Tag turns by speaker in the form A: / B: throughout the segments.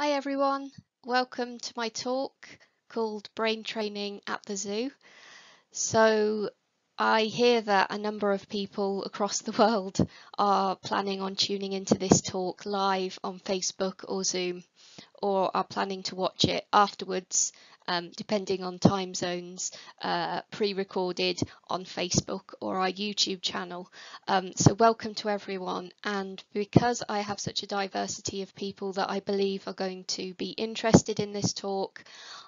A: Hi everyone, welcome to my talk called Brain Training at the Zoo. So I hear that a number of people across the world are planning on tuning into this talk live on Facebook or Zoom or are planning to watch it afterwards um, depending on time zones, uh, pre-recorded on Facebook or our YouTube channel. Um, so welcome to everyone. And because I have such a diversity of people that I believe are going to be interested in this talk,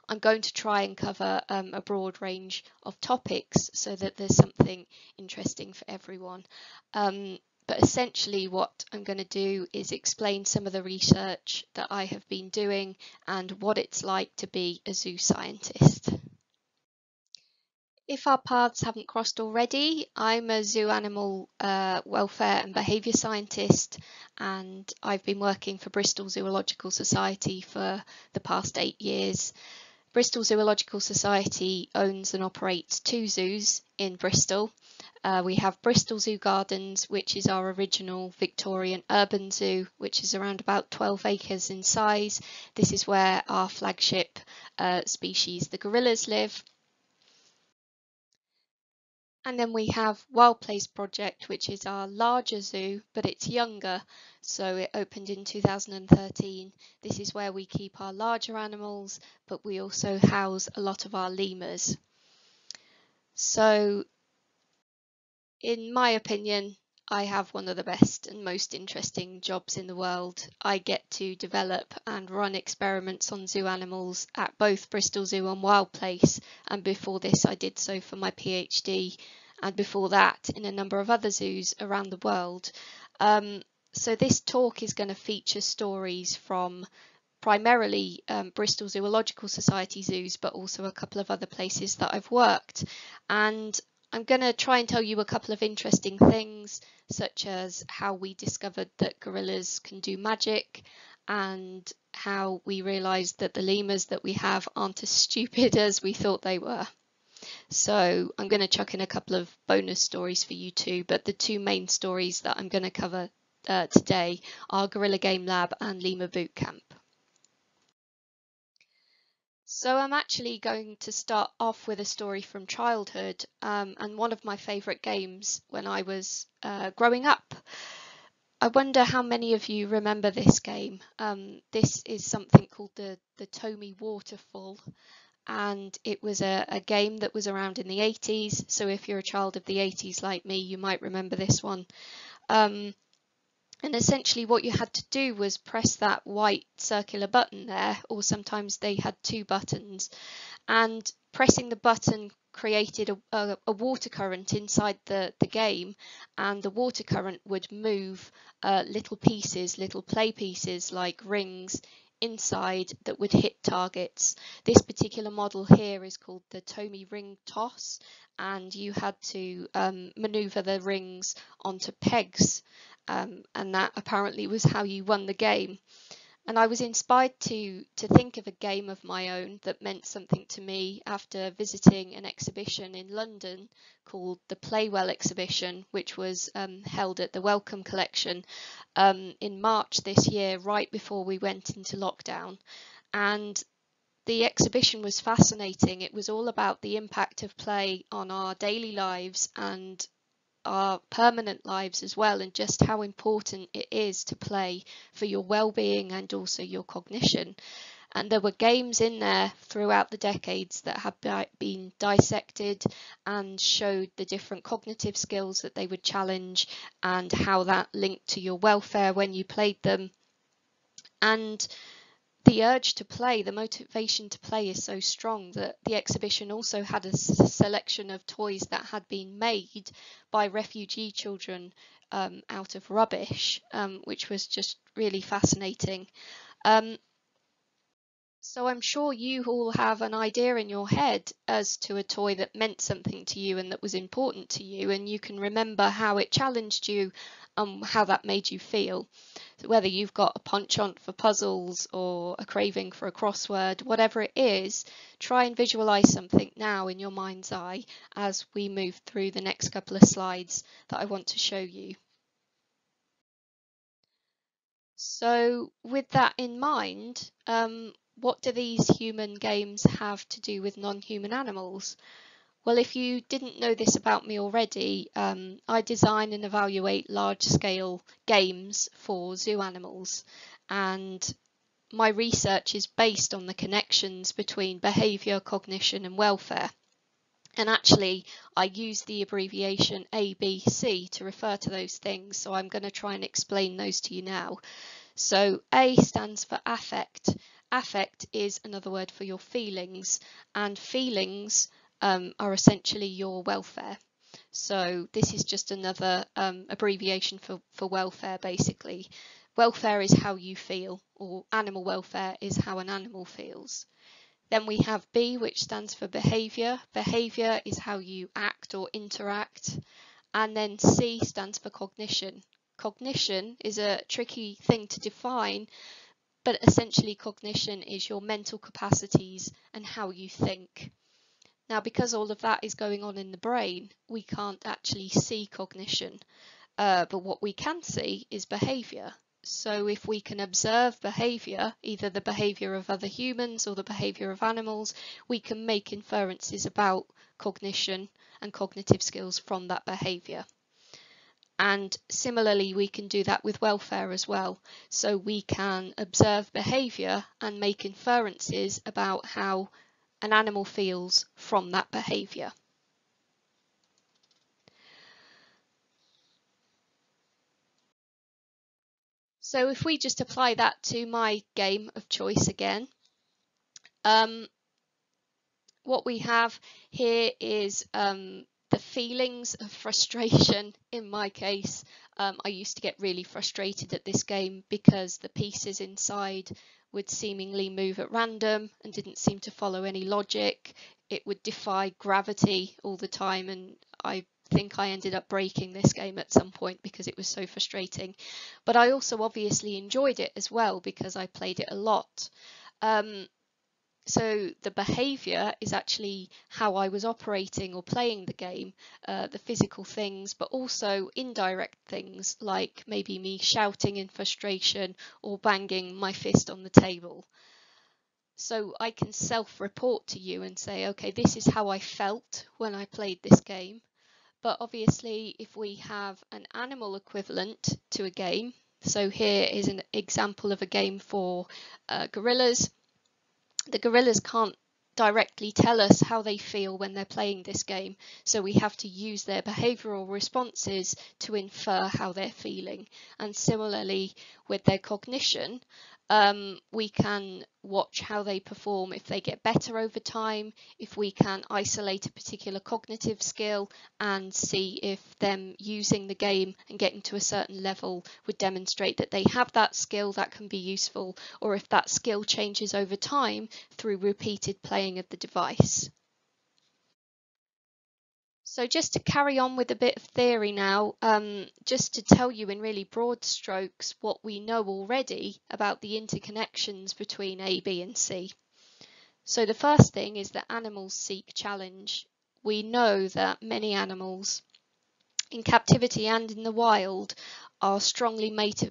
A: I'm going to try and cover um, a broad range of topics so that there's something interesting for everyone. Um, but essentially what I'm going to do is explain some of the research that I have been doing and what it's like to be a zoo scientist. If our paths haven't crossed already, I'm a zoo animal uh, welfare and behaviour scientist and I've been working for Bristol Zoological Society for the past eight years. Bristol Zoological Society owns and operates two zoos in Bristol uh, we have Bristol Zoo Gardens, which is our original Victorian urban zoo, which is around about 12 acres in size. This is where our flagship uh, species, the gorillas, live. And then we have Wild Place Project, which is our larger zoo, but it's younger. So it opened in 2013. This is where we keep our larger animals, but we also house a lot of our lemurs. So in my opinion, I have one of the best and most interesting jobs in the world. I get to develop and run experiments on zoo animals at both Bristol Zoo and Wild Place, and before this, I did so for my PhD, and before that, in a number of other zoos around the world. Um, so, this talk is going to feature stories from primarily um, Bristol Zoological Society zoos, but also a couple of other places that I've worked. And I'm going to try and tell you a couple of interesting things, such as how we discovered that gorillas can do magic and how we realised that the lemurs that we have aren't as stupid as we thought they were. So I'm going to chuck in a couple of bonus stories for you too, but the two main stories that I'm going to cover uh, today are Gorilla Game Lab and Lemur Boot Camp. So I'm actually going to start off with a story from childhood um, and one of my favourite games when I was uh, growing up. I wonder how many of you remember this game. Um, this is something called the, the Tomy Waterfall and it was a, a, game that was around in the 80s. So if you're a child of the 80s like me, you might remember this one. Um, and essentially what you had to do was press that white circular button there, or sometimes they had two buttons, and pressing the button created a, a, a water current inside the, the game, and the water current would move uh, little pieces, little play pieces like rings inside that would hit targets. This particular model here is called the Tomy Ring Toss, and you had to um, maneuver the rings onto pegs um, and that apparently was how you won the game. And I was inspired to to think of a game of my own that meant something to me after visiting an exhibition in London called the Playwell exhibition, which was um, held at the Wellcome Collection um, in March this year, right before we went into lockdown. And the exhibition was fascinating. It was all about the impact of play on our daily lives and our permanent lives as well and just how important it is to play for your well-being and also your cognition. And there were games in there throughout the decades that have been dissected and showed the different cognitive skills that they would challenge and how that linked to your welfare when you played them. And the urge to play, the motivation to play is so strong that the exhibition also had a selection of toys that had been made by refugee children um, out of rubbish, um, which was just really fascinating. Um, so I'm sure you all have an idea in your head as to a toy that meant something to you and that was important to you, and you can remember how it challenged you and how that made you feel. So whether you've got a penchant for puzzles or a craving for a crossword, whatever it is, try and visualize something now in your mind's eye as we move through the next couple of slides that I want to show you. So with that in mind, um, what do these human games have to do with non-human animals? Well, if you didn't know this about me already, um, I design and evaluate large-scale games for zoo animals, and my research is based on the connections between behaviour, cognition and welfare. And actually, I use the abbreviation ABC to refer to those things, so I'm going to try and explain those to you now. So A stands for affect. Affect is another word for your feelings, and feelings um, are essentially your welfare. So this is just another um, abbreviation for, for welfare, basically. Welfare is how you feel, or animal welfare is how an animal feels. Then we have B, which stands for behavior. Behavior is how you act or interact. And then C stands for cognition. Cognition is a tricky thing to define, but essentially cognition is your mental capacities and how you think. Now, because all of that is going on in the brain, we can't actually see cognition, uh, but what we can see is behavior. So if we can observe behaviour, either the behaviour of other humans or the behaviour of animals, we can make inferences about cognition and cognitive skills from that behaviour. And similarly, we can do that with welfare as well. So we can observe behaviour and make inferences about how an animal feels from that behaviour. So if we just apply that to my game of choice again, um, what we have here is um, the feelings of frustration. In my case, um, I used to get really frustrated at this game because the pieces inside would seemingly move at random and didn't seem to follow any logic. It would defy gravity all the time and I think I ended up breaking this game at some point because it was so frustrating. But I also obviously enjoyed it as well because I played it a lot. Um, so the behavior is actually how I was operating or playing the game, uh, the physical things, but also indirect things like maybe me shouting in frustration or banging my fist on the table. So I can self-report to you and say, okay, this is how I felt when I played this game. But obviously, if we have an animal equivalent to a game, so here is an example of a game for uh, gorillas. The gorillas can't directly tell us how they feel when they're playing this game, so we have to use their behavioural responses to infer how they're feeling. And similarly with their cognition, um, we can watch how they perform if they get better over time, if we can isolate a particular cognitive skill and see if them using the game and getting to a certain level would demonstrate that they have that skill that can be useful, or if that skill changes over time through repeated playing of the device. So just to carry on with a bit of theory now, um, just to tell you in really broad strokes what we know already about the interconnections between A, B and C. So the first thing is that animals seek challenge. We know that many animals in captivity and in the wild are strongly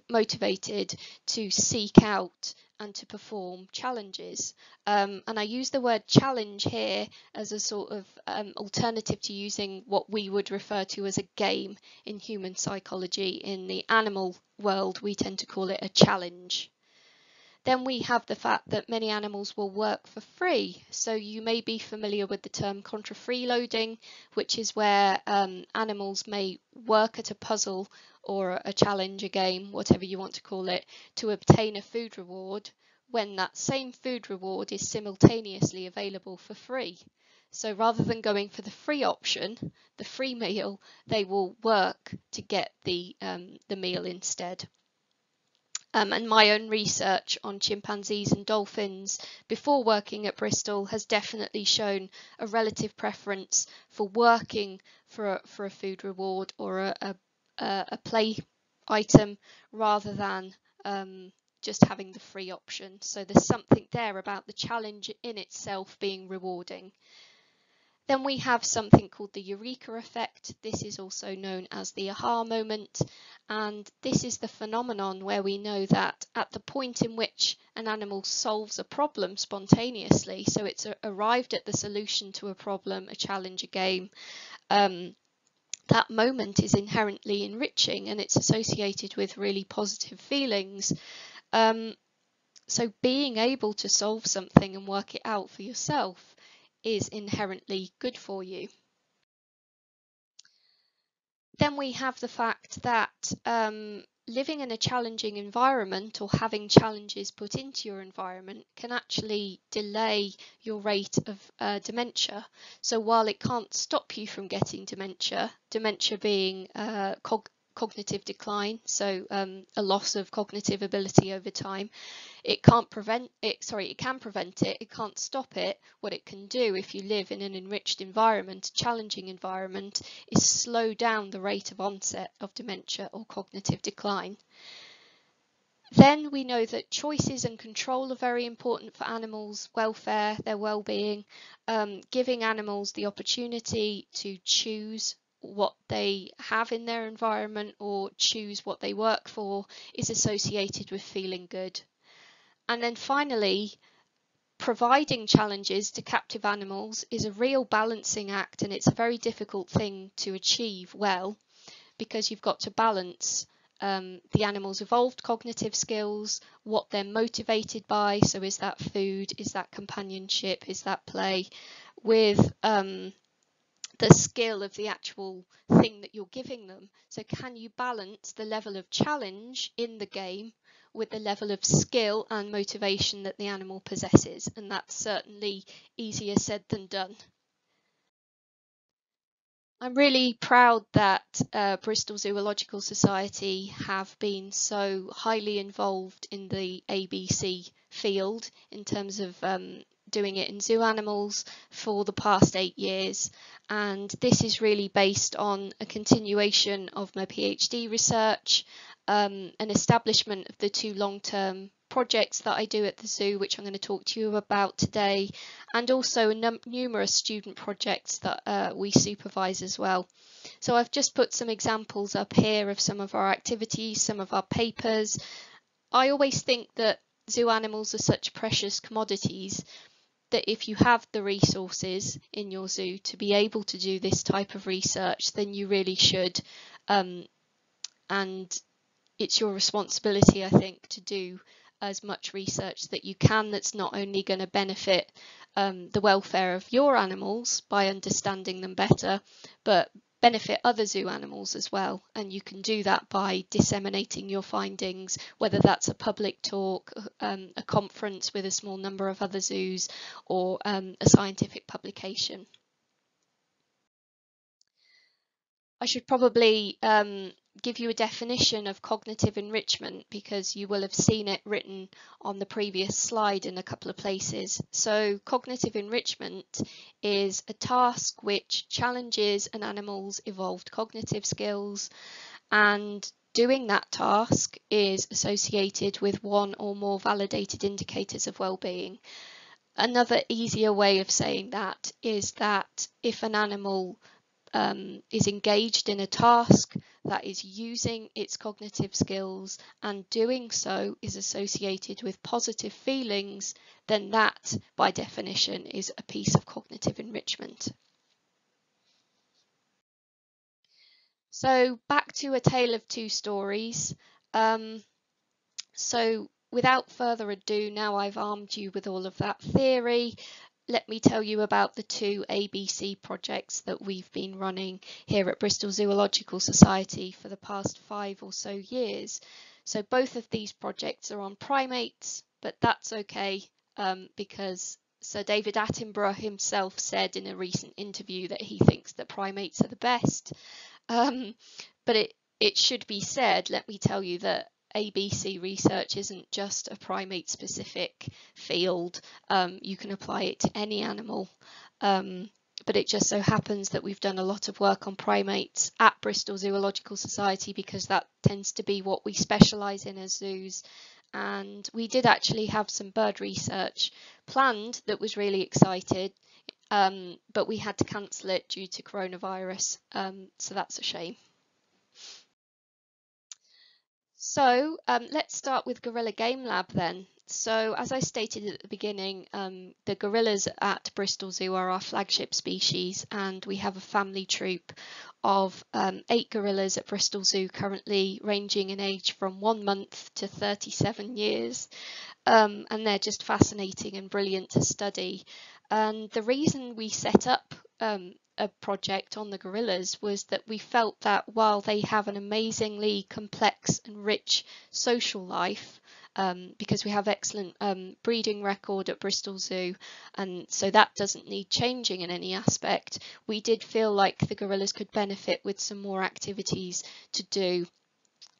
A: motivated to seek out and to perform challenges. Um, and I use the word challenge here as a sort of um, alternative to using what we would refer to as a game in human psychology. In the animal world, we tend to call it a challenge. Then we have the fact that many animals will work for free. So you may be familiar with the term contra freeloading, which is where um, animals may work at a puzzle or a challenge, a game, whatever you want to call it, to obtain a food reward when that same food reward is simultaneously available for free. So rather than going for the free option, the free meal, they will work to get the, um, the meal instead. Um, and my own research on chimpanzees and dolphins before working at Bristol has definitely shown a relative preference for working for a, for a food reward or a, a, a play item rather than um, just having the free option. So there's something there about the challenge in itself being rewarding. Then we have something called the eureka effect. This is also known as the aha moment. And this is the phenomenon where we know that at the point in which an animal solves a problem spontaneously, so it's arrived at the solution to a problem, a challenge, a game, um, that moment is inherently enriching and it's associated with really positive feelings. Um, so being able to solve something and work it out for yourself is inherently good for you. Then we have the fact that um, living in a challenging environment or having challenges put into your environment can actually delay your rate of uh, dementia. So while it can't stop you from getting dementia, dementia being uh, cognitive decline, so um, a loss of cognitive ability over time. It can't prevent it, sorry, it can prevent it, it can't stop it. What it can do if you live in an enriched environment, a challenging environment, is slow down the rate of onset of dementia or cognitive decline. Then we know that choices and control are very important for animals' welfare, their well-being, um, giving animals the opportunity to choose what they have in their environment or choose what they work for is associated with feeling good. And then finally, providing challenges to captive animals is a real balancing act and it's a very difficult thing to achieve well because you've got to balance um, the animal's evolved cognitive skills, what they're motivated by, so is that food, is that companionship, is that play, with um, the skill of the actual thing that you're giving them. So can you balance the level of challenge in the game with the level of skill and motivation that the animal possesses? And that's certainly easier said than done. I'm really proud that uh, Bristol Zoological Society have been so highly involved in the ABC field in terms of um, doing it in zoo animals for the past eight years. And this is really based on a continuation of my PhD research, um, an establishment of the two long-term projects that I do at the zoo, which I'm going to talk to you about today, and also numerous student projects that uh, we supervise as well. So I've just put some examples up here of some of our activities, some of our papers. I always think that zoo animals are such precious commodities that if you have the resources in your zoo to be able to do this type of research, then you really should. Um, and it's your responsibility, I think, to do as much research that you can that's not only going to benefit um, the welfare of your animals by understanding them better, but benefit other zoo animals as well. And you can do that by disseminating your findings, whether that's a public talk, um, a conference with a small number of other zoos, or um, a scientific publication. I should probably um, give you a definition of cognitive enrichment because you will have seen it written on the previous slide in a couple of places. So cognitive enrichment is a task which challenges an animal's evolved cognitive skills and doing that task is associated with one or more validated indicators of well-being. Another easier way of saying that is that if an animal um, is engaged in a task that is using its cognitive skills and doing so is associated with positive feelings, then that, by definition, is a piece of cognitive enrichment. So back to A Tale of Two Stories. Um, so without further ado, now I've armed you with all of that theory, let me tell you about the two ABC projects that we've been running here at Bristol Zoological Society for the past five or so years. So both of these projects are on primates, but that's okay um, because Sir David Attenborough himself said in a recent interview that he thinks that primates are the best. Um, but it, it should be said, let me tell you that ABC research isn't just a primate specific field. Um, you can apply it to any animal. Um, but it just so happens that we've done a lot of work on primates at Bristol Zoological Society because that tends to be what we specialise in as zoos. And we did actually have some bird research planned that was really excited, um, but we had to cancel it due to coronavirus, um, so that's a shame. So um, let's start with Gorilla Game Lab then. So as I stated at the beginning, um, the gorillas at Bristol Zoo are our flagship species and we have a family troop of um, eight gorillas at Bristol Zoo currently ranging in age from one month to 37 years um, and they're just fascinating and brilliant to study. And the reason we set up um, a project on the gorillas was that we felt that while they have an amazingly complex and rich social life, um, because we have excellent um, breeding record at Bristol Zoo, and so that doesn't need changing in any aspect. We did feel like the gorillas could benefit with some more activities to do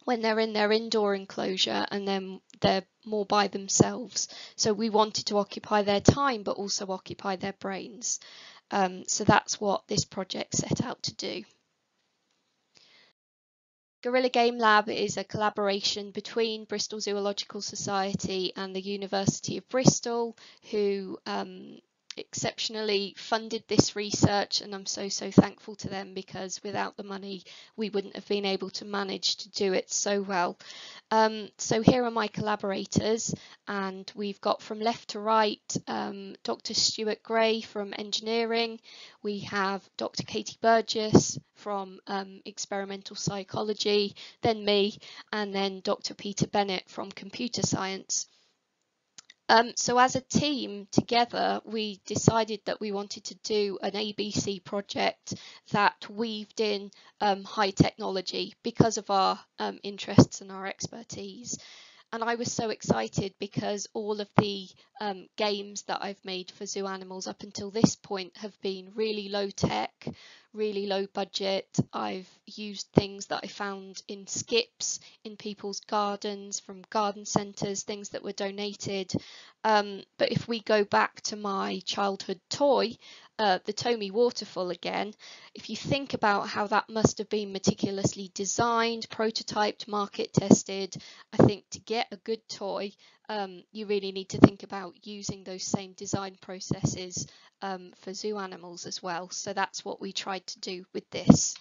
A: when they're in their indoor enclosure and then they're more by themselves. So we wanted to occupy their time but also occupy their brains. Um, so that's what this project set out to do. Gorilla Game Lab is a collaboration between Bristol Zoological Society and the University of Bristol, who um, exceptionally funded this research and I'm so so thankful to them because without the money we wouldn't have been able to manage to do it so well. Um, so here are my collaborators and we've got from left to right um, Dr Stuart Gray from engineering, we have Dr Katie Burgess from um, experimental psychology, then me and then Dr Peter Bennett from computer science. Um, so as a team together, we decided that we wanted to do an ABC project that weaved in um, high technology because of our um, interests and our expertise. And I was so excited because all of the um, games that I've made for zoo animals up until this point have been really low tech, really low budget. I've used things that I found in skips in people's gardens from garden centres, things that were donated. Um, but if we go back to my childhood toy, uh, the Tomy waterfall again, if you think about how that must have been meticulously designed, prototyped, market tested, I think to get a good toy, um, you really need to think about using those same design processes um, for zoo animals as well. So that's what we tried to do with this.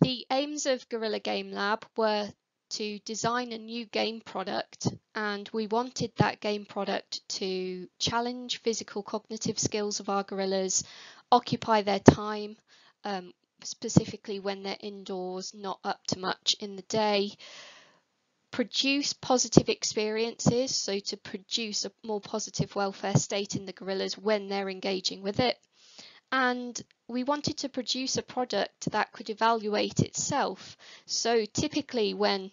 A: The aims of Gorilla Game Lab were to design a new game product and we wanted that game product to challenge physical cognitive skills of our gorillas, occupy their time, um, specifically when they're indoors, not up to much in the day, produce positive experiences, so to produce a more positive welfare state in the gorillas when they're engaging with it. And we wanted to produce a product that could evaluate itself. So typically when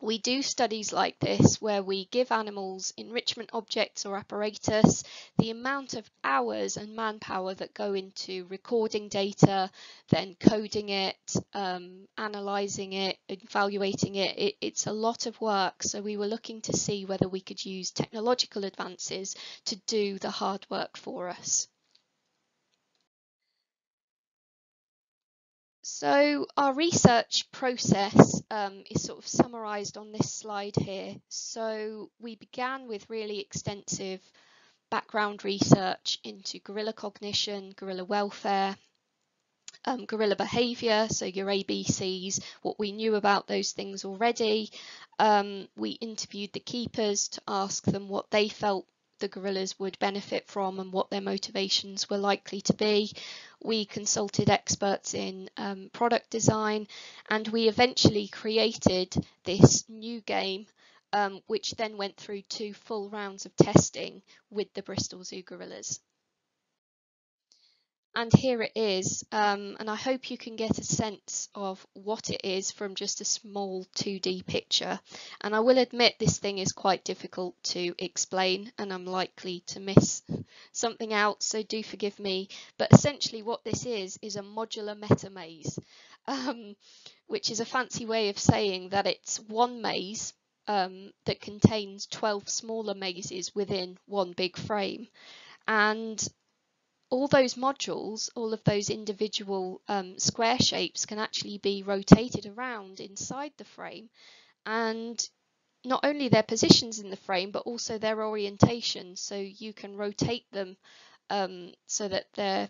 A: we do studies like this where we give animals enrichment objects or apparatus, the amount of hours and manpower that go into recording data, then coding it, um, analysing it, evaluating it, it, it's a lot of work. So we were looking to see whether we could use technological advances to do the hard work for us. So our research process um, is sort of summarised on this slide here. So we began with really extensive background research into gorilla cognition, gorilla welfare, um, gorilla behaviour, so your ABCs, what we knew about those things already. Um, we interviewed the keepers to ask them what they felt the gorillas would benefit from and what their motivations were likely to be. We consulted experts in um, product design and we eventually created this new game um, which then went through two full rounds of testing with the Bristol Zoo gorillas and here it is um, and I hope you can get a sense of what it is from just a small 2D picture. And I will admit this thing is quite difficult to explain and I'm likely to miss something out so do forgive me. But essentially what this is is a modular meta maze um, which is a fancy way of saying that it's one maze um, that contains 12 smaller mazes within one big frame. And all those modules, all of those individual um, square shapes can actually be rotated around inside the frame and not only their positions in the frame, but also their orientation. So you can rotate them um, so that they're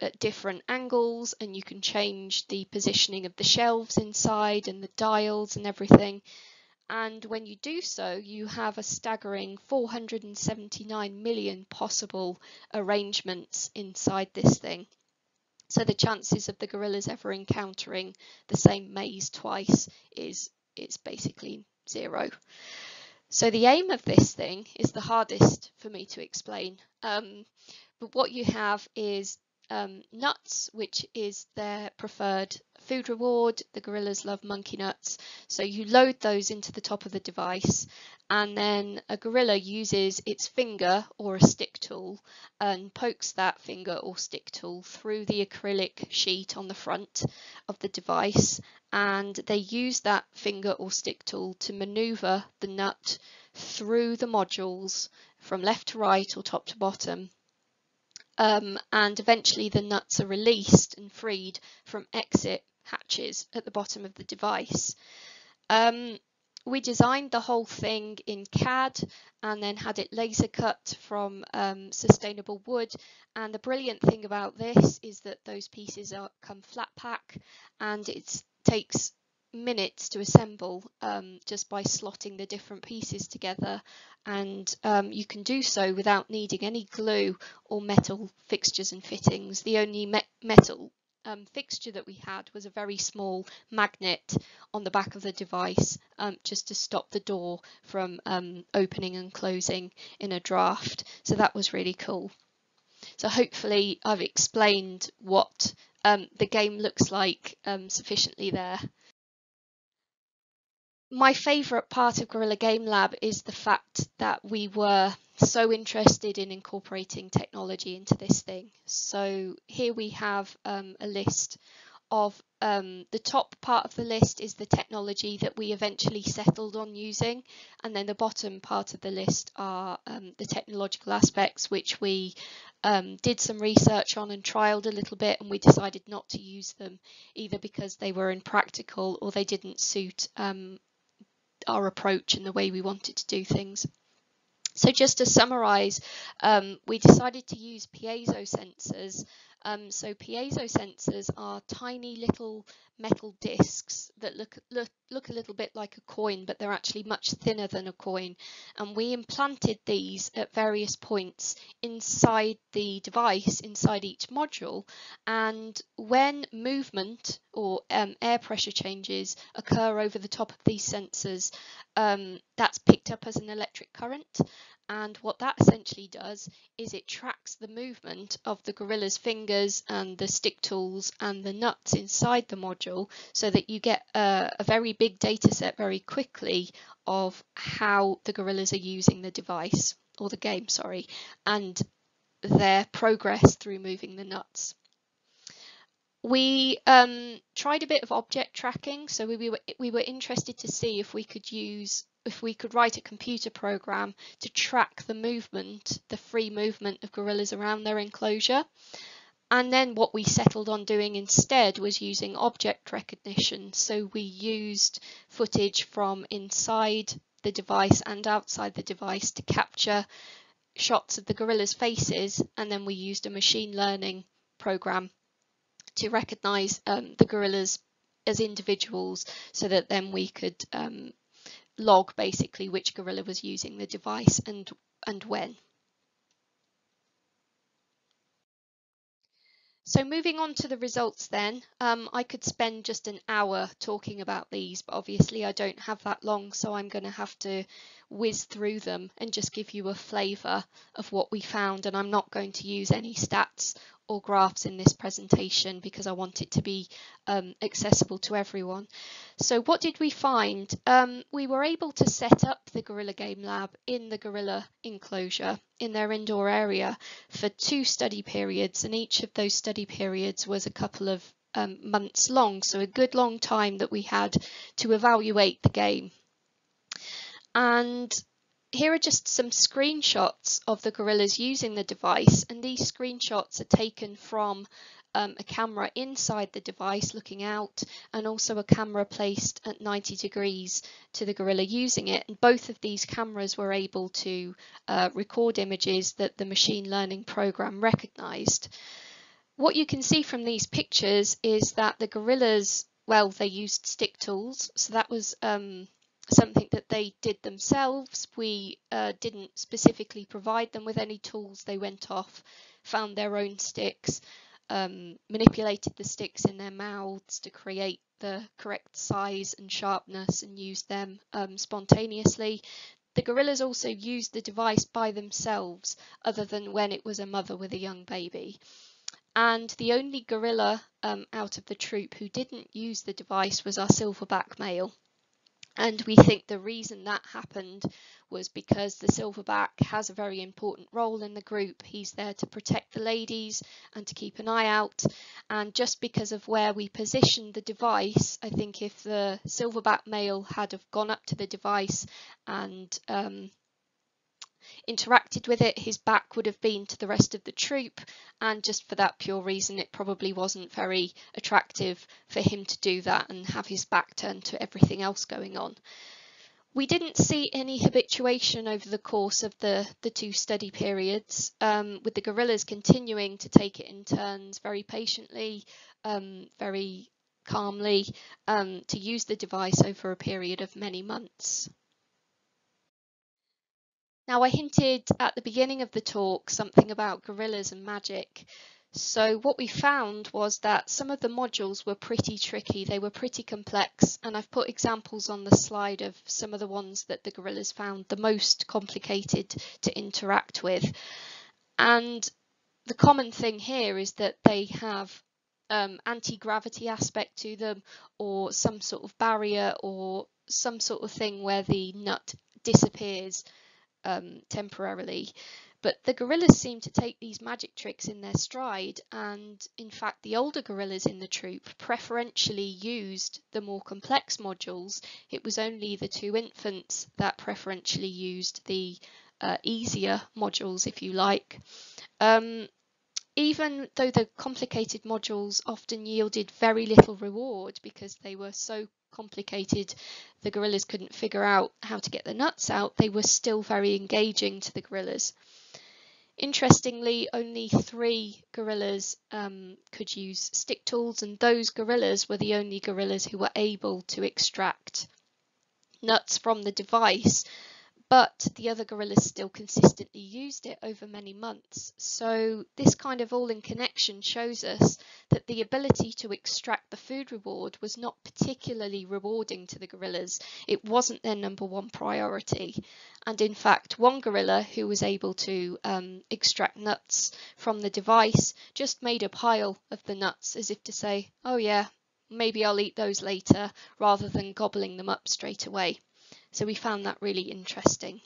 A: at different angles and you can change the positioning of the shelves inside and the dials and everything. And when you do so, you have a staggering 479 million possible arrangements inside this thing. So the chances of the gorillas ever encountering the same maze twice is is basically zero. So the aim of this thing is the hardest for me to explain. Um, but what you have is um, nuts, which is their preferred food reward. The gorillas love monkey nuts. So you load those into the top of the device and then a gorilla uses its finger or a stick tool and pokes that finger or stick tool through the acrylic sheet on the front of the device and they use that finger or stick tool to maneuver the nut through the modules from left to right or top to bottom um, and eventually the nuts are released and freed from exit hatches at the bottom of the device. Um, we designed the whole thing in CAD and then had it laser cut from um, sustainable wood. And the brilliant thing about this is that those pieces are come flat pack and it takes minutes to assemble um, just by slotting the different pieces together and um, you can do so without needing any glue or metal fixtures and fittings. The only me metal um, fixture that we had was a very small magnet on the back of the device um, just to stop the door from um, opening and closing in a draft. So that was really cool. So hopefully I've explained what um, the game looks like sufficiently there my favourite part of Gorilla Game Lab is the fact that we were so interested in incorporating technology into this thing. So here we have um, a list of um, the top part of the list is the technology that we eventually settled on using and then the bottom part of the list are um, the technological aspects which we um, did some research on and trialed a little bit and we decided not to use them either because they were impractical or they didn't suit um, our approach and the way we wanted to do things. So just to summarise, um, we decided to use piezo sensors. Um, so piezo sensors are tiny little metal discs that look, look look a little bit like a coin, but they're actually much thinner than a coin. And we implanted these at various points inside the device, inside each module. And when movement or um, air pressure changes occur over the top of these sensors, um, that's picked up as an electric current and what that essentially does is it tracks the movement of the gorilla's fingers and the stick tools and the nuts inside the module so that you get a, a very big data set very quickly of how the gorillas are using the device or the game sorry and their progress through moving the nuts. We um, tried a bit of object tracking, so we, we, were, we were interested to see if we could use if we could write a computer program to track the movement, the free movement of gorillas around their enclosure. And then what we settled on doing instead was using object recognition. So we used footage from inside the device and outside the device to capture shots of the gorillas' faces, and then we used a machine learning program to recognize um, the gorillas as individuals so that then we could um, log basically which gorilla was using the device and and when. So moving on to the results then, um, I could spend just an hour talking about these, but obviously I don't have that long, so I'm going to have to whiz through them and just give you a flavour of what we found, and I'm not going to use any stats or graphs in this presentation because I want it to be um, accessible to everyone. So what did we find? Um, we were able to set up the Gorilla Game Lab in the Gorilla enclosure in their indoor area for two study periods and each of those study periods was a couple of um, months long, so a good long time that we had to evaluate the game. And here are just some screenshots of the gorillas using the device and these screenshots are taken from um, a camera inside the device looking out and also a camera placed at 90 degrees to the gorilla using it. And both of these cameras were able to uh, record images that the machine learning program recognized. What you can see from these pictures is that the gorillas, well, they used stick tools. So that was um, something that they did themselves. We uh, didn't specifically provide them with any tools. They went off, found their own sticks, um, manipulated the sticks in their mouths to create the correct size and sharpness and used them um, spontaneously. The gorillas also used the device by themselves, other than when it was a mother with a young baby. And the only gorilla um, out of the troop who didn't use the device was our silverback male. And we think the reason that happened was because the silverback has a very important role in the group. He's there to protect the ladies and to keep an eye out. And just because of where we positioned the device, I think if the silverback male had have gone up to the device and um, interacted with it, his back would have been to the rest of the troop, and just for that pure reason, it probably wasn't very attractive for him to do that and have his back turned to everything else going on. We didn't see any habituation over the course of the, the two study periods, um, with the gorillas continuing to take it in turns very patiently, um, very calmly, um, to use the device over a period of many months. Now, I hinted at the beginning of the talk something about gorillas and magic. So what we found was that some of the modules were pretty tricky, they were pretty complex, and I've put examples on the slide of some of the ones that the gorillas found the most complicated to interact with. And the common thing here is that they have um, anti-gravity aspect to them or some sort of barrier or some sort of thing where the nut disappears um, temporarily. But the gorillas seem to take these magic tricks in their stride, and in fact, the older gorillas in the troop preferentially used the more complex modules. It was only the two infants that preferentially used the uh, easier modules, if you like. Um, even though the complicated modules often yielded very little reward because they were so complicated, the gorillas couldn't figure out how to get the nuts out, they were still very engaging to the gorillas. Interestingly, only three gorillas um, could use stick tools, and those gorillas were the only gorillas who were able to extract nuts from the device but the other gorillas still consistently used it over many months. So this kind of all in connection shows us that the ability to extract the food reward was not particularly rewarding to the gorillas. It wasn't their number one priority. And in fact, one gorilla who was able to um, extract nuts from the device just made a pile of the nuts as if to say, oh yeah, maybe I'll eat those later rather than gobbling them up straight away. So we found that really interesting.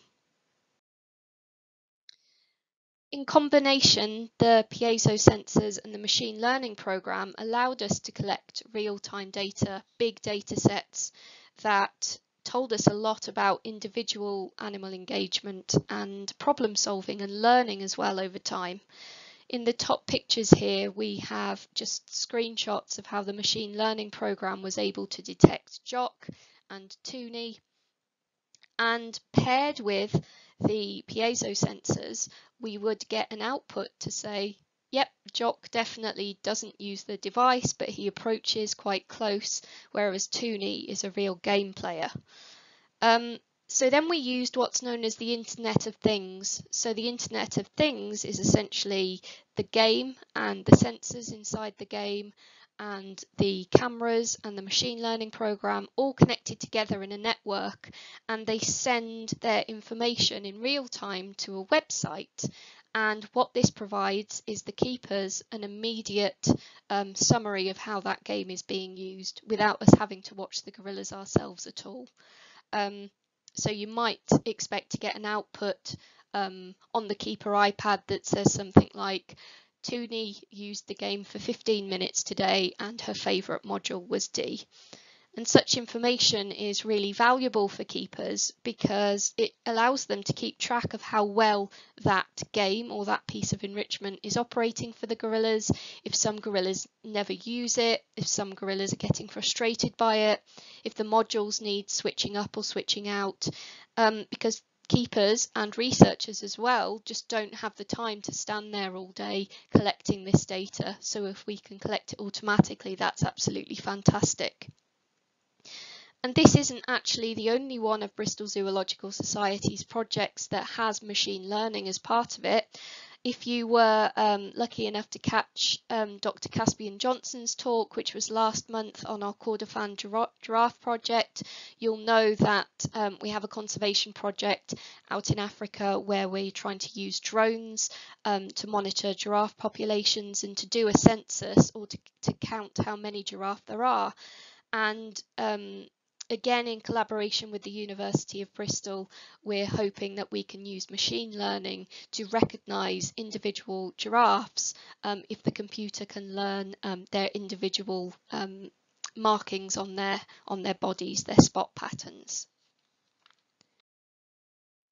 A: In combination, the piezo sensors and the machine learning program allowed us to collect real-time data, big data sets that told us a lot about individual animal engagement and problem solving and learning as well over time. In the top pictures here, we have just screenshots of how the machine learning program was able to detect Jock and Touni and paired with the piezo sensors, we would get an output to say, yep, Jock definitely doesn't use the device, but he approaches quite close, whereas Touni is a real game player. Um, so then we used what's known as the Internet of Things. So the Internet of Things is essentially the game and the sensors inside the game and the cameras and the machine learning program all connected together in a network and they send their information in real time to a website and what this provides is the keepers an immediate um, summary of how that game is being used without us having to watch the gorillas ourselves at all. Um, so you might expect to get an output um, on the keeper iPad that says something like Touni used the game for 15 minutes today and her favourite module was D. And such information is really valuable for keepers because it allows them to keep track of how well that game or that piece of enrichment is operating for the gorillas, if some gorillas never use it, if some gorillas are getting frustrated by it, if the modules need switching up or switching out, um, because keepers and researchers as well just don't have the time to stand there all day collecting this data. So if we can collect it automatically, that's absolutely fantastic. And this isn't actually the only one of Bristol Zoological Society's projects that has machine learning as part of it. If you were um, lucky enough to catch um, Dr. Caspian Johnson's talk, which was last month on our Kordofan giraffe project, you'll know that um, we have a conservation project out in Africa where we're trying to use drones um, to monitor giraffe populations and to do a census or to, to count how many giraffe there are. And um, again in collaboration with the University of Bristol, we're hoping that we can use machine learning to recognise individual giraffes um, if the computer can learn um, their individual um, markings on their on their bodies, their spot patterns.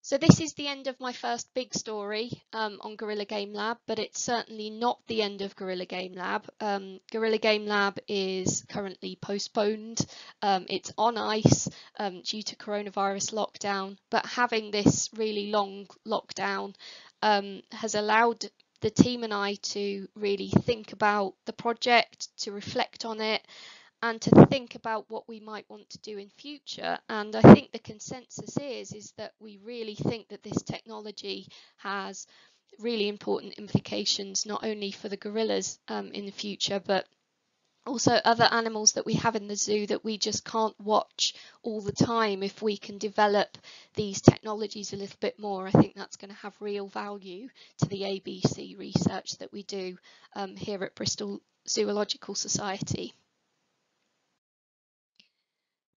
A: So this is the end of my first big story um, on Gorilla Game Lab, but it's certainly not the end of Gorilla Game Lab. Um, Gorilla Game Lab is currently postponed. Um, it's on ice um, due to coronavirus lockdown, but having this really long lockdown um, has allowed the team and I to really think about the project, to reflect on it, and to think about what we might want to do in future. And i think the consensus is is that we really think that this technology has really important implications not only for the gorillas um, in the future but also other animals that we have in the zoo that we just can't watch all the time if we can develop these technologies a little bit more. I think that's going to have real value to the abc research that we do um, here at bristol zoological society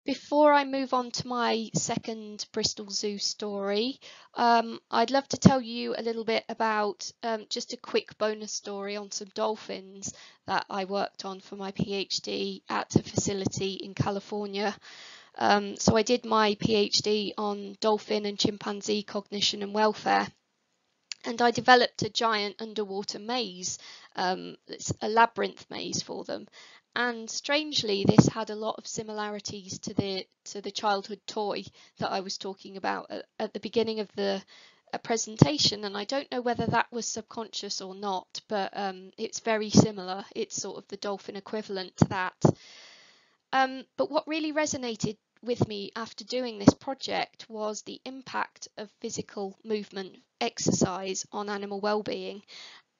A: before I move on to my second Bristol Zoo story, um, I'd love to tell you a little bit about um, just a quick bonus story on some dolphins that I worked on for my PhD at a facility in California. Um, so I did my PhD on dolphin and chimpanzee cognition and welfare. And I developed a giant underwater maze. Um, it's a labyrinth maze for them and strangely this had a lot of similarities to the to the childhood toy that I was talking about at, at the beginning of the uh, presentation. And I don't know whether that was subconscious or not but um, it's very similar. It's sort of the dolphin equivalent to that. Um, but what really resonated with me after doing this project was the impact of physical movement exercise on animal well-being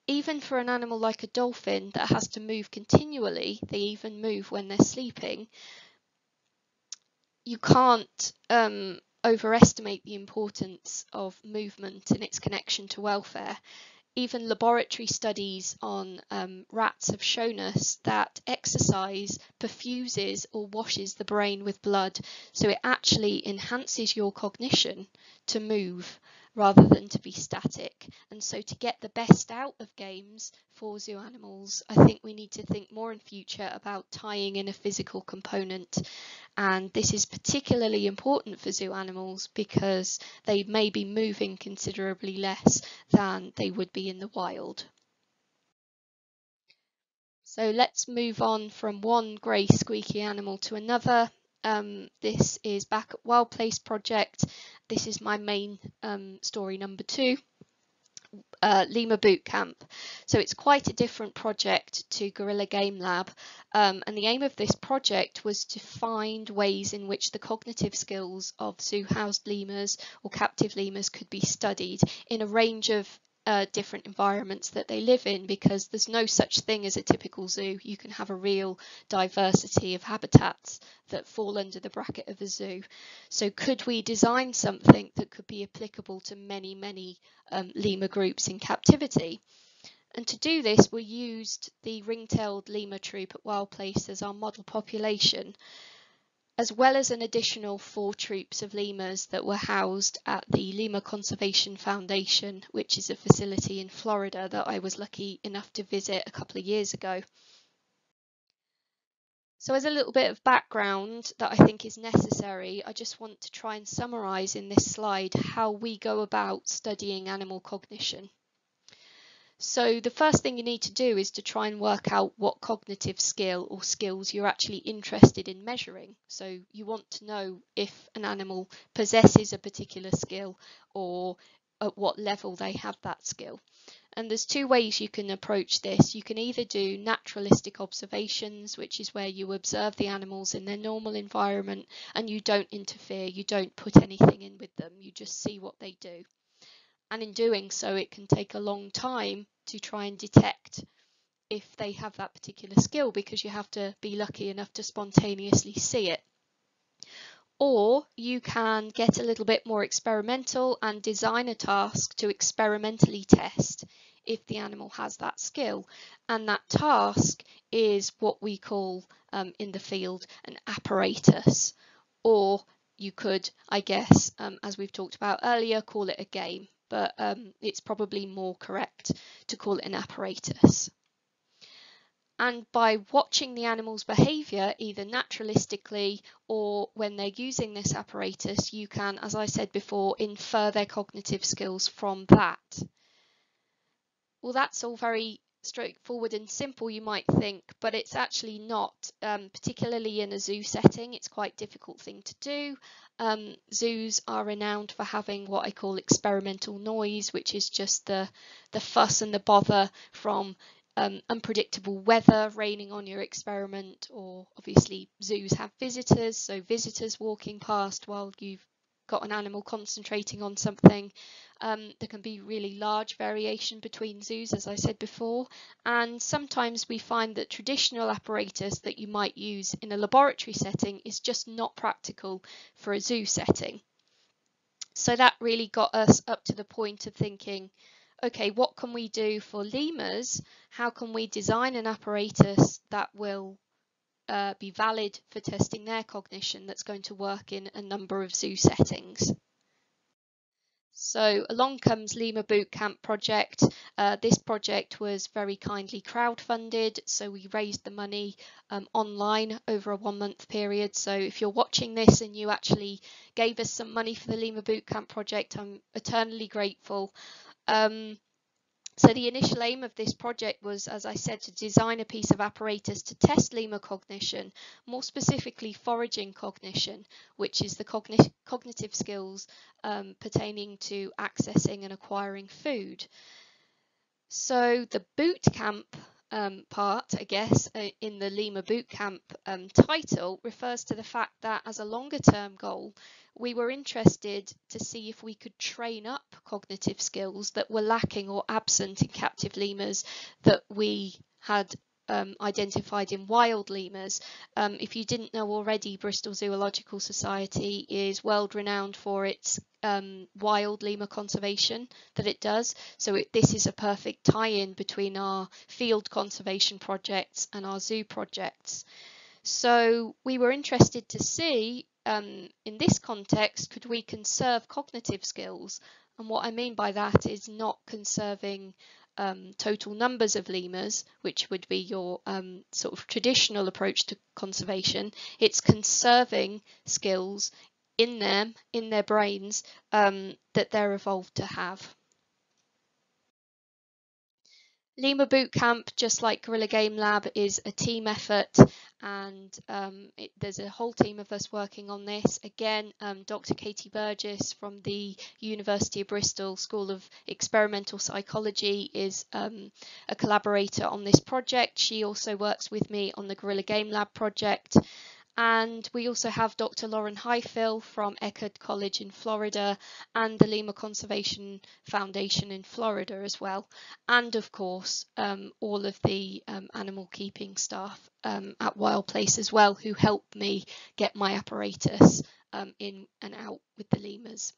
A: even for an animal like a dolphin that has to move continually, they even move when they're sleeping, you can't um, overestimate the importance of movement and its connection to welfare. Even laboratory studies on um, rats have shown us that exercise perfuses or washes the brain with blood, so it actually enhances your cognition to move rather than to be static. And so to get the best out of games for zoo animals, I think we need to think more in future about tying in a physical component. And this is particularly important for zoo animals because they may be moving considerably less than they would be in the wild. So let's move on from one grey squeaky animal to another um, this is back at Wild Place Project. This is my main um, story number two. Uh, Lemur Boot Camp. So it's quite a different project to Gorilla Game Lab um, and the aim of this project was to find ways in which the cognitive skills of zoo housed lemurs or captive lemurs could be studied in a range of uh, different environments that they live in because there's no such thing as a typical zoo. You can have a real diversity of habitats that fall under the bracket of a zoo. So could we design something that could be applicable to many, many um, lemur groups in captivity? And to do this, we used the ring-tailed lemur troop at Wild Place as our model population as well as an additional four troops of lemurs that were housed at the Lemur Conservation Foundation, which is a facility in Florida that I was lucky enough to visit a couple of years ago. So as a little bit of background that I think is necessary, I just want to try and summarise in this slide how we go about studying animal cognition. So the first thing you need to do is to try and work out what cognitive skill or skills you're actually interested in measuring. So you want to know if an animal possesses a particular skill or at what level they have that skill. And there's two ways you can approach this. You can either do naturalistic observations, which is where you observe the animals in their normal environment and you don't interfere, you don't put anything in with them, you just see what they do and in doing so it can take a long time to try and detect if they have that particular skill because you have to be lucky enough to spontaneously see it. Or you can get a little bit more experimental and design a task to experimentally test if the animal has that skill. And that task is what we call um, in the field an apparatus, or you could, I guess, um, as we've talked about earlier, call it a game but um, it's probably more correct to call it an apparatus. And by watching the animal's behaviour, either naturalistically or when they're using this apparatus, you can, as I said before, infer their cognitive skills from that. Well, that's all very straightforward and simple, you might think, but it's actually not, um, particularly in a zoo setting. It's quite difficult thing to do. Um, zoos are renowned for having what I call experimental noise, which is just the, the fuss and the bother from um, unpredictable weather raining on your experiment, or obviously zoos have visitors, so visitors walking past while you've got an animal concentrating on something. Um, there can be really large variation between zoos, as I said before, and sometimes we find that traditional apparatus that you might use in a laboratory setting is just not practical for a zoo setting. So that really got us up to the point of thinking, okay, what can we do for lemurs? How can we design an apparatus that will uh, be valid for testing their cognition that's going to work in a number of zoo settings. So along comes Lemur Bootcamp project. Uh, this project was very kindly crowdfunded, so we raised the money um, online over a one month period. So if you're watching this and you actually gave us some money for the Lemur Bootcamp project, I'm eternally grateful. Um, so the initial aim of this project was, as I said, to design a piece of apparatus to test lemur cognition, more specifically foraging cognition, which is the cogni cognitive skills um, pertaining to accessing and acquiring food. So the boot camp um, part, I guess, uh, in the Lemur Bootcamp um, title refers to the fact that as a longer term goal, we were interested to see if we could train up cognitive skills that were lacking or absent in captive lemurs that we had um, identified in wild lemurs. Um, if you didn't know already, Bristol Zoological Society is world renowned for its um, wild lemur conservation that it does. So it, this is a perfect tie-in between our field conservation projects and our zoo projects. So we were interested to see um, in this context, could we conserve cognitive skills? And what I mean by that is not conserving um, total numbers of lemurs, which would be your um, sort of traditional approach to conservation. It's conserving skills in them, in their brains, um, that they're evolved to have. Lemur Bootcamp, just like Gorilla Game Lab, is a team effort and um, it, there's a whole team of us working on this. Again, um, Dr. Katie Burgess from the University of Bristol School of Experimental Psychology is um, a collaborator on this project. She also works with me on the Gorilla Game Lab project. And we also have Dr. Lauren Highfill from Eckerd College in Florida and the Lemur Conservation Foundation in Florida as well. And of course, um, all of the um, animal keeping staff um, at Wild Place as well, who helped me get my apparatus um, in and out with the lemurs.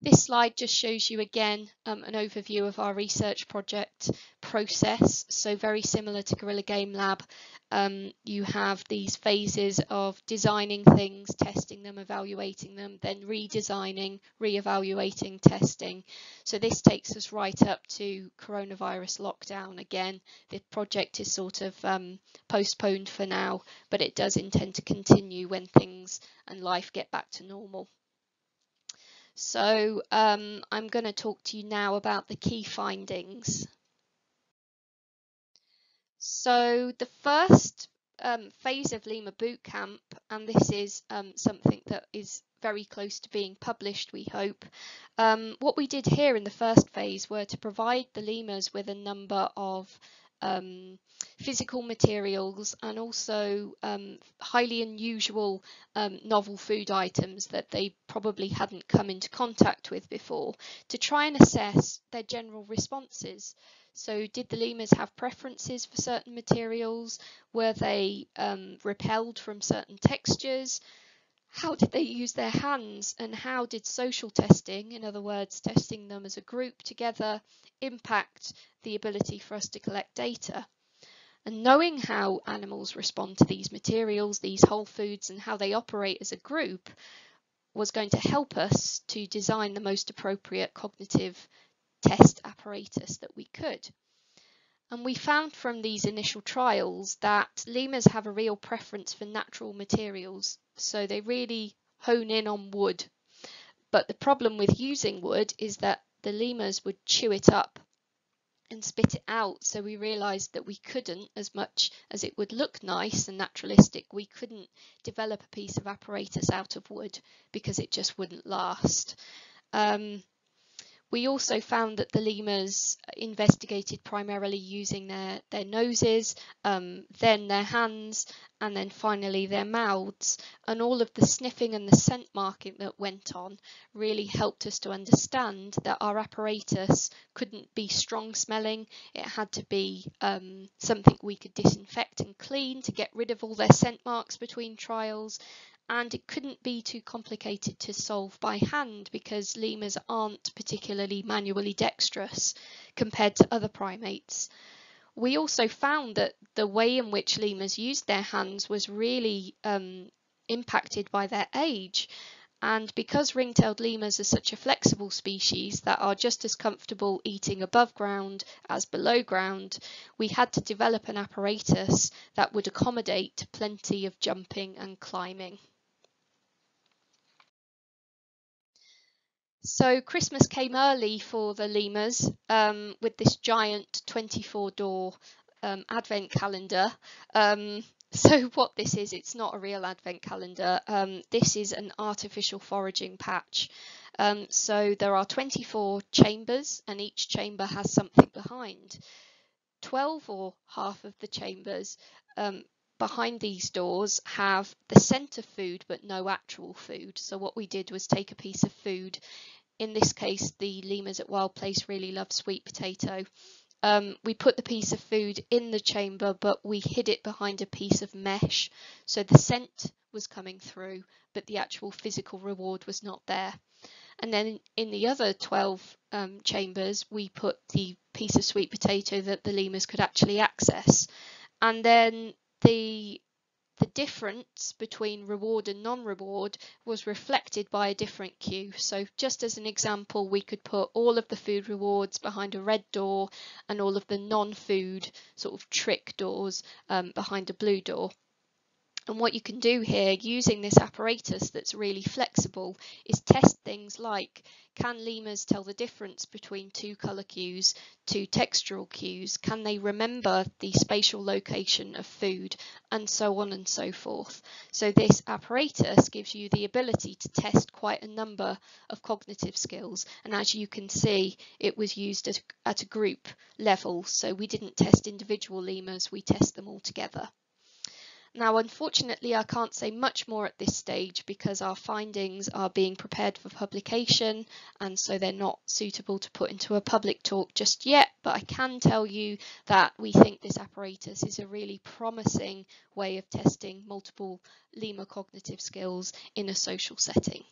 A: This slide just shows you again um, an overview of our research project process. So very similar to Gorilla Game Lab, um, you have these phases of designing things, testing them, evaluating them, then redesigning, re-evaluating, testing. So this takes us right up to coronavirus lockdown again. The project is sort of um, postponed for now, but it does intend to continue when things and life get back to normal. So um, I'm going to talk to you now about the key findings. So the first um, phase of Lemur Bootcamp, and this is um, something that is very close to being published, we hope. Um, what we did here in the first phase were to provide the lemurs with a number of um, physical materials and also um, highly unusual um, novel food items that they probably hadn't come into contact with before to try and assess their general responses. So did the lemurs have preferences for certain materials? Were they um, repelled from certain textures? How did they use their hands and how did social testing, in other words, testing them as a group together, impact the ability for us to collect data? And knowing how animals respond to these materials, these whole foods, and how they operate as a group was going to help us to design the most appropriate cognitive test apparatus that we could. And we found from these initial trials that lemurs have a real preference for natural materials, so they really hone in on wood. But the problem with using wood is that the lemurs would chew it up and spit it out. So we realised that we couldn't, as much as it would look nice and naturalistic, we couldn't develop a piece of apparatus out of wood because it just wouldn't last. Um, we also found that the lemurs investigated primarily using their, their noses, um, then their hands, and then finally their mouths. And all of the sniffing and the scent marking that went on really helped us to understand that our apparatus couldn't be strong smelling. It had to be um, something we could disinfect and clean to get rid of all their scent marks between trials and it couldn't be too complicated to solve by hand because lemurs aren't particularly manually dexterous compared to other primates. We also found that the way in which lemurs used their hands was really um, impacted by their age. And because ring-tailed lemurs are such a flexible species that are just as comfortable eating above ground as below ground, we had to develop an apparatus that would accommodate plenty of jumping and climbing. So Christmas came early for the lemurs um, with this giant 24 door um, advent calendar. Um, so what this is, it's not a real advent calendar. Um, this is an artificial foraging patch. Um, so there are 24 chambers and each chamber has something behind. 12 or half of the chambers um, behind these doors have the scent of food but no actual food. So what we did was take a piece of food. In this case, the lemurs at Wild Place really love sweet potato. Um, we put the piece of food in the chamber, but we hid it behind a piece of mesh. So the scent was coming through, but the actual physical reward was not there. And then in the other 12 um, chambers, we put the piece of sweet potato that the lemurs could actually access. And then the the difference between reward and non-reward was reflected by a different cue. So just as an example, we could put all of the food rewards behind a red door and all of the non-food sort of trick doors um, behind a blue door. And what you can do here using this apparatus that's really flexible is test things like can lemurs tell the difference between two colour cues, two textural cues? Can they remember the spatial location of food and so on and so forth? So this apparatus gives you the ability to test quite a number of cognitive skills. And as you can see, it was used at, at a group level. So we didn't test individual lemurs, we test them all together. Now, unfortunately, I can't say much more at this stage because our findings are being prepared for publication and so they're not suitable to put into a public talk just yet, but I can tell you that we think this apparatus is a really promising way of testing multiple lemur cognitive skills in a social setting.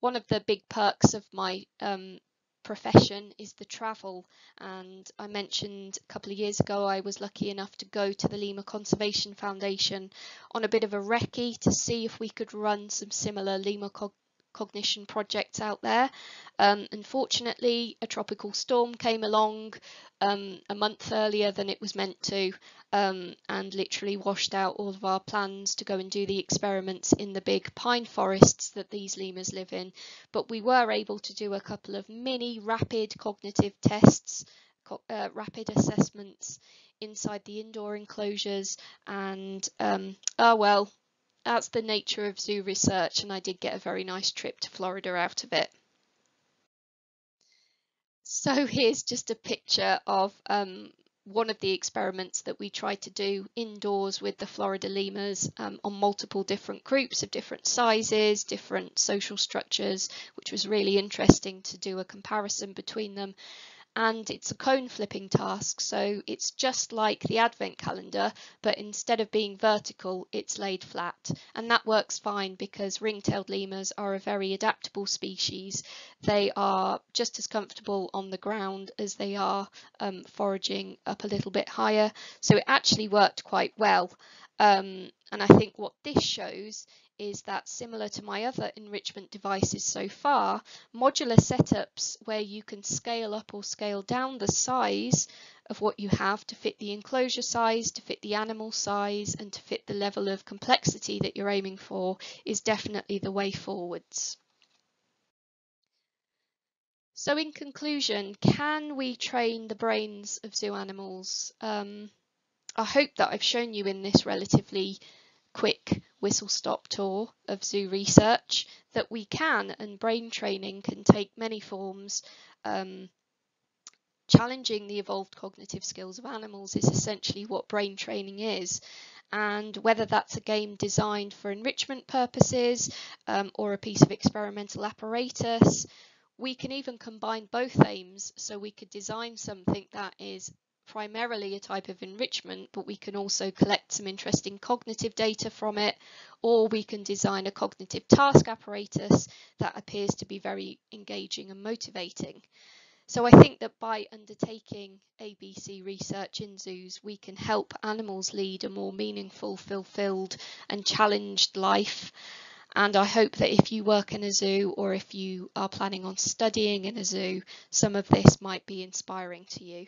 A: one of the big perks of my um, profession is the travel. And I mentioned a couple of years ago I was lucky enough to go to the Lemur Conservation Foundation on a bit of a recce to see if we could run some similar lemur cognition projects out there. Um, unfortunately, a tropical storm came along um, a month earlier than it was meant to um, and literally washed out all of our plans to go and do the experiments in the big pine forests that these lemurs live in. But we were able to do a couple of mini rapid cognitive tests, uh, rapid assessments inside the indoor enclosures and um, oh well that's the nature of zoo research and I did get a very nice trip to Florida out of it. So here's just a picture of um, one of the experiments that we tried to do indoors with the Florida lemurs um, on multiple different groups of different sizes, different social structures, which was really interesting to do a comparison between them and it's a cone flipping task so it's just like the advent calendar but instead of being vertical it's laid flat. And that works fine because ring-tailed lemurs are a very adaptable species. They are just as comfortable on the ground as they are um, foraging up a little bit higher. So it actually worked quite well. Um, and I think what this shows is that similar to my other enrichment devices so far, modular setups where you can scale up or scale down the size of what you have to fit the enclosure size, to fit the animal size, and to fit the level of complexity that you're aiming for is definitely the way forwards. So in conclusion, can we train the brains of zoo animals? Um, I hope that I've shown you in this relatively quick whistle stop tour of zoo research that we can and brain training can take many forms. Um, challenging the evolved cognitive skills of animals is essentially what brain training is. And whether that's a game designed for enrichment purposes um, or a piece of experimental apparatus, we can even combine both aims. So we could design something that is primarily a type of enrichment, but we can also collect some interesting cognitive data from it, or we can design a cognitive task apparatus that appears to be very engaging and motivating. So I think that by undertaking ABC research in zoos, we can help animals lead a more meaningful, fulfilled and challenged life. And I hope that if you work in a zoo or if you are planning on studying in a zoo, some of this might be inspiring to you.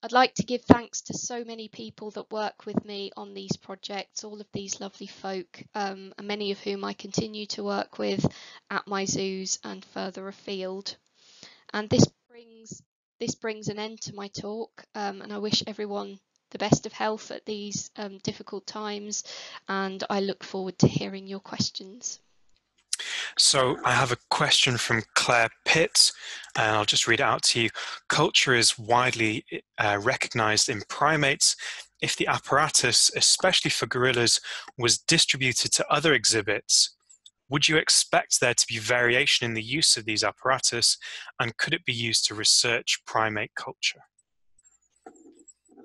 A: I'd like to give thanks to so many people that work with me on these projects, all of these lovely folk, um, and many of whom I continue to work with at my zoos and further afield. And this brings this brings an end to my talk, um, and I wish everyone the best of health at these um, difficult times, and I look forward to hearing your questions.
B: So I have a question from Claire Pitt, and I'll just read it out to you. Culture is widely uh, recognized in primates. If the apparatus, especially for gorillas, was distributed to other exhibits, would you expect there to be variation in the use of these apparatus, and could it be used to research primate culture?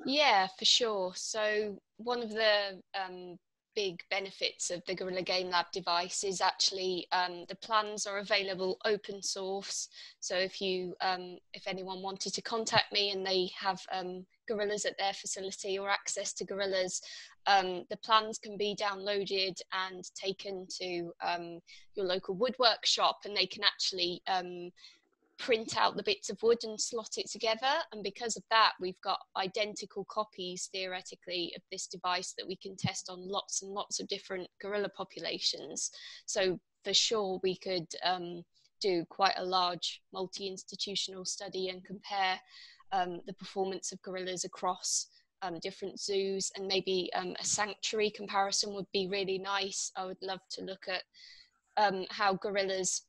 C: Yeah, for sure. So one of the um, big benefits of the Gorilla Game Lab device is actually um, the plans are available open source. So if you, um, if anyone wanted to contact me and they have um, gorillas at their facility or access to gorillas, um, the plans can be downloaded and taken to um, your local woodwork shop, and they can actually um, print out the bits of wood and slot it together. And because of that, we've got identical copies theoretically of this device that we can test on lots and lots of different gorilla populations. So for sure, we could um, do quite a large multi-institutional study and compare um, the performance of gorillas across um, different zoos and maybe um, a sanctuary comparison would be really nice. I would love to look at um, how gorillas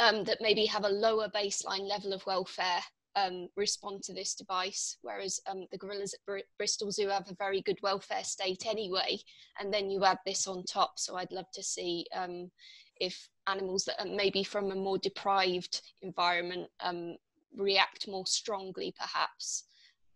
C: um, that maybe have a lower baseline level of welfare um, respond to this device, whereas um, the gorillas at Br Bristol Zoo have a very good welfare state anyway, and then you add this on top. So I'd love to see um, if animals that are maybe from a more deprived environment um, react more strongly, perhaps.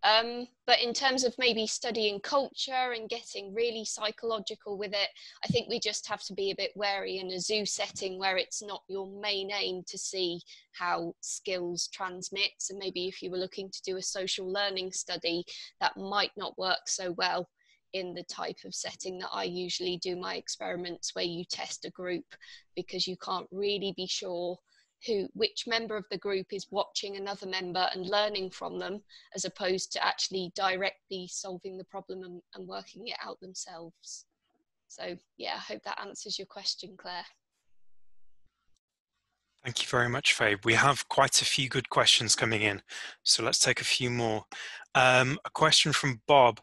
C: Um, but in terms of maybe studying culture and getting really psychological with it, I think we just have to be a bit wary in a zoo setting where it's not your main aim to see how skills transmit. So maybe if you were looking to do a social learning study, that might not work so well in the type of setting that I usually do my experiments where you test a group because you can't really be sure who which member of the group is watching another member and learning from them as opposed to actually directly solving the problem and, and working it out themselves so yeah i hope that answers your question claire
B: Thank you very much, Fay. We have quite a few good questions coming in, so let's take a few more. Um, a question from Bob.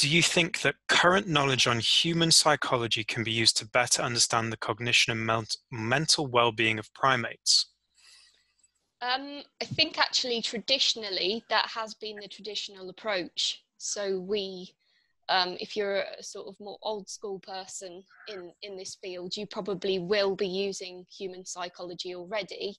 B: Do you think that current knowledge on human psychology can be used to better understand the cognition and mental well-being of primates?
C: Um, I think actually traditionally that has been the traditional approach. So we, um, if you're a sort of more old school person in, in this field, you probably will be using human psychology already.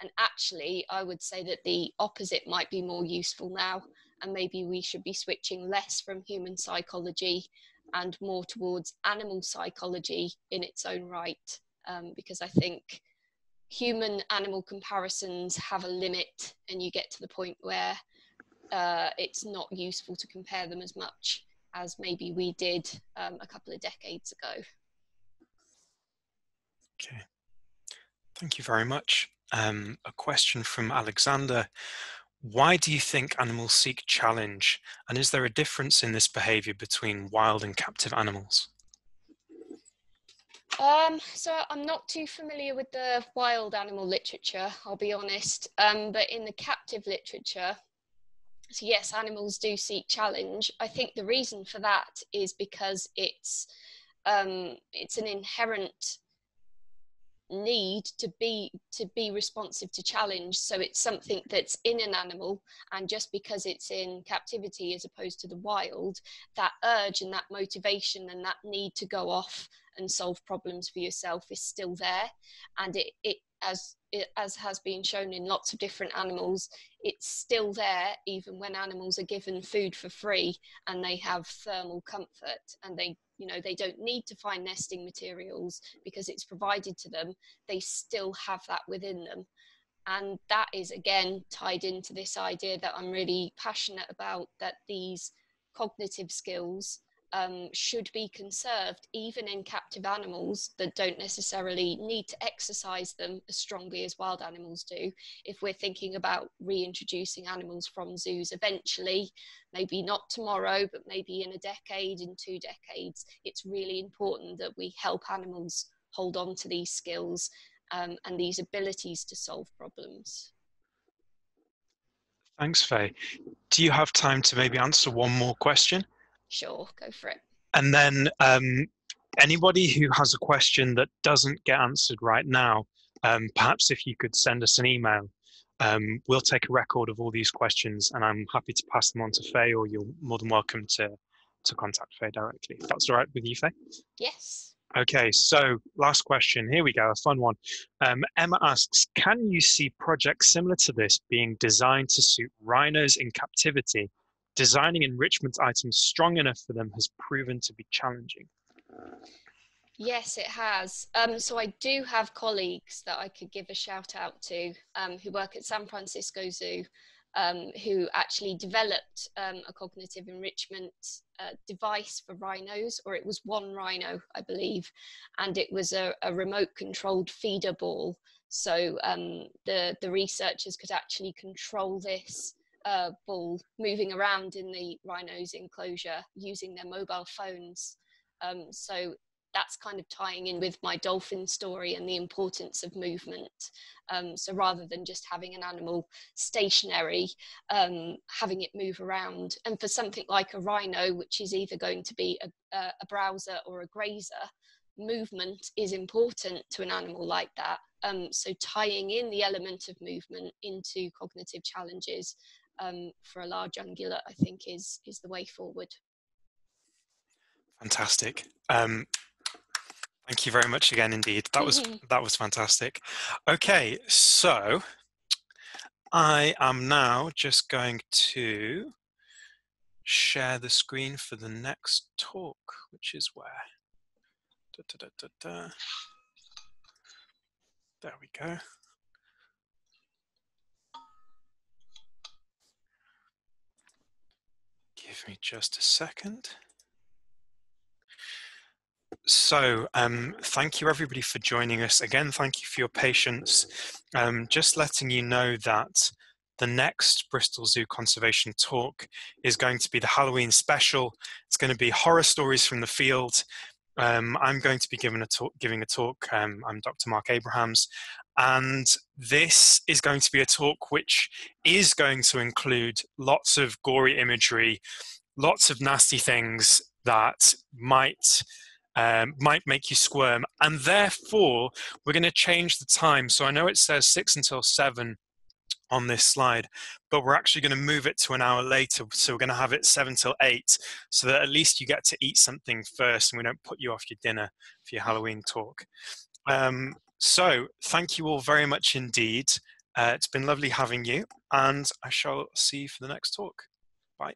C: And actually, I would say that the opposite might be more useful now and maybe we should be switching less from human psychology and more towards animal psychology in its own right um, because i think human animal comparisons have a limit and you get to the point where uh, it's not useful to compare them as much as maybe we did um, a couple of decades ago.
B: Okay. Thank you very much um, a question from alexander why do you think animals seek challenge? And is there a difference in this behavior between wild and captive animals?
C: Um, so I'm not too familiar with the wild animal literature, I'll be honest. Um, but in the captive literature, so yes, animals do seek challenge. I think the reason for that is because it's um, it's an inherent need to be to be responsive to challenge. So it's something that's in an animal and just because it's in captivity as opposed to the wild that urge and that motivation and that need to go off and solve problems for yourself is still there. And it, it as it, as has been shown in lots of different animals it's still there even when animals are given food for free and they have thermal comfort and they you know they don't need to find nesting materials because it's provided to them. They still have that within them. And that is again tied into this idea that i'm really passionate about that these cognitive skills um, should be conserved even in captive animals that don't necessarily need to exercise them as strongly as wild animals do. If we're thinking about reintroducing animals from zoos eventually, maybe not tomorrow, but maybe in a decade, in two decades, it's really important that we help animals hold on to these skills um, and these abilities to solve problems.
B: Thanks, Fay. Do you have time to maybe answer one more question?
C: Sure, go for it.
B: And then um, anybody who has a question that doesn't get answered right now, um, perhaps if you could send us an email, um, we'll take a record of all these questions and I'm happy to pass them on to Fay or you're more than welcome to, to contact Fay directly. If that's all right with you, Fay?
C: Yes.
B: Okay, so last question. Here we go, a fun one. Um, Emma asks, can you see projects similar to this being designed to suit rhinos in captivity designing enrichment items strong enough for them has proven to be challenging.
C: Yes, it has. Um, so I do have colleagues that I could give a shout out to um, who work at San Francisco Zoo, um, who actually developed um, a cognitive enrichment uh, device for rhinos, or it was one rhino, I believe, and it was a, a remote controlled feeder ball. So um, the the researchers could actually control this uh, bull moving around in the rhino's enclosure using their mobile phones. Um, so that's kind of tying in with my dolphin story and the importance of movement. Um, so rather than just having an animal stationary, um, having it move around. And for something like a rhino, which is either going to be a, a browser or a grazer, movement is important to an animal like that. Um, so tying in the element of movement into cognitive challenges um, for a large ungulate, I think is is the way forward.
B: Fantastic. Um, thank you very much again, indeed. That was that was fantastic. Okay, so I am now just going to share the screen for the next talk, which is where? Da, da, da, there we go. Give me just a second. So, um, thank you everybody for joining us. Again, thank you for your patience. Um, just letting you know that the next Bristol Zoo Conservation talk is going to be the Halloween special. It's going to be horror stories from the field. Um, I'm going to be giving a talk. Giving a talk. Um, I'm Dr. Mark Abrahams, and this is going to be a talk which is going to include lots of gory imagery, lots of nasty things that might um, might make you squirm. And therefore, we're going to change the time. So I know it says six until seven on this slide, but we're actually going to move it to an hour later. So we're going to have it seven till eight, so that at least you get to eat something first, and we don't put you off your dinner for your Halloween talk. Um, so thank you all very much indeed. Uh, it's been lovely having you, and I shall see you for the next talk. Bye.